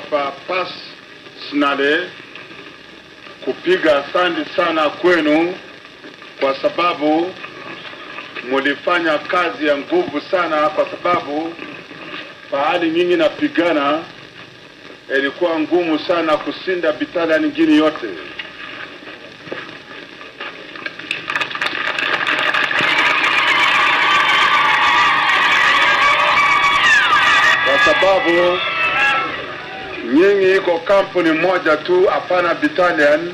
hapa PAS SNALE kupiga asante sana kwenu kwa sababu mulifanya kazi ya nguvu sana, kwa sababu pahali nyingi napigana ilikuwa ngumu sana kusinda bitala nyingine yote. Kwa sababu nyinyi iko kampuni moja tu, hapana battalion.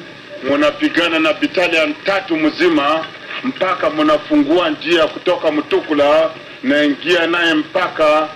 Munapigana na battalion tatu mzima mpaka munafungua njia kutoka Mtukula naingia naye mpaka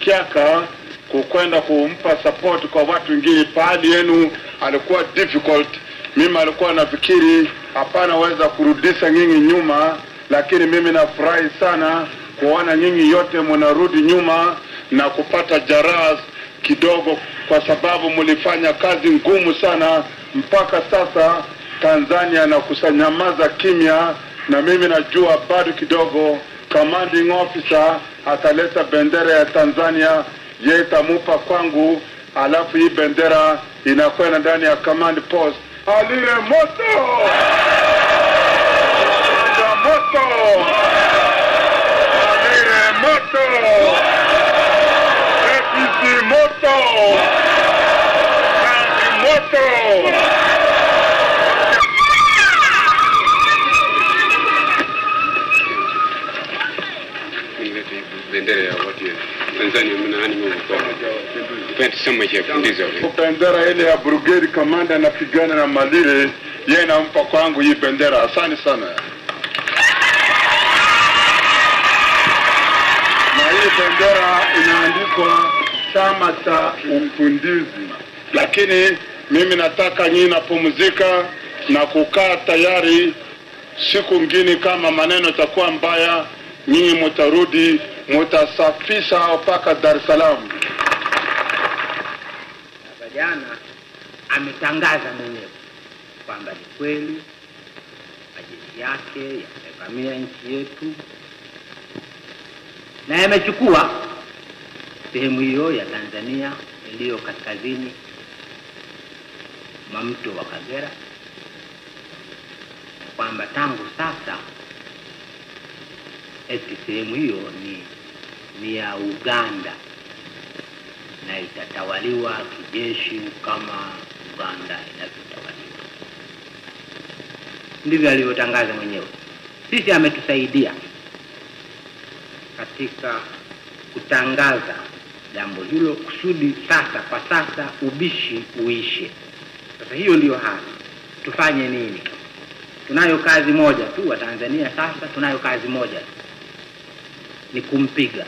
kiaka kukwenda kumpa support kwa watu wengine. Pahali yenu alikuwa difficult, mimi alikuwa nafikiri hapana weza kurudisha nyinyi nyuma, lakini mimi nafurahi sana kuona nyinyi yote munarudi nyuma na kupata jaraha kidogo, kwa sababu mlifanya kazi ngumu sana mpaka sasa. Tanzania na kusanyamaza kimya, na mimi najua bado kidogo commanding officer ataleta bendera ya Tanzania, yeye itamupa kwangu, alafu hii bendera inakwenda ndani ya command post. Alile moto! Alile moto! Bendera ya Tanzania mnaani cha bendera ile ya brigade commander anapigana na Malile, yeye nampa kwangu hii bendera. Asante sana. Na hii bendera inaandikwa chama cha mpundizi lakini mimi nataka nyinyi napumzika na kukaa tayari siku ngine, kama maneno itakuwa mbaya, nyinyi mutarudi mutasafisha mpaka Dar es Salaam. Baba jana ametangaza mwenyewe kwamba ni kweli majeshi yake yamevamia nchi yetu na yamechukua sehemu hiyo ya Tanzania iliyo kaskazini mwa mto wa Kagera, kwamba tangu sasa eti sehemu hiyo ni, ni ya Uganda na itatawaliwa kijeshi kama Uganda inavyotawaliwa. Ndivyo alivyotangaza mwenyewe. Sisi ametusaidia katika kutangaza jambo hilo kusudi sasa, kwa sasa ubishi uishe. Sasa hiyo ndiyo hali. Tufanye nini? Tunayo kazi moja tu, Watanzania, sasa tunayo kazi moja tu, ni kumpiga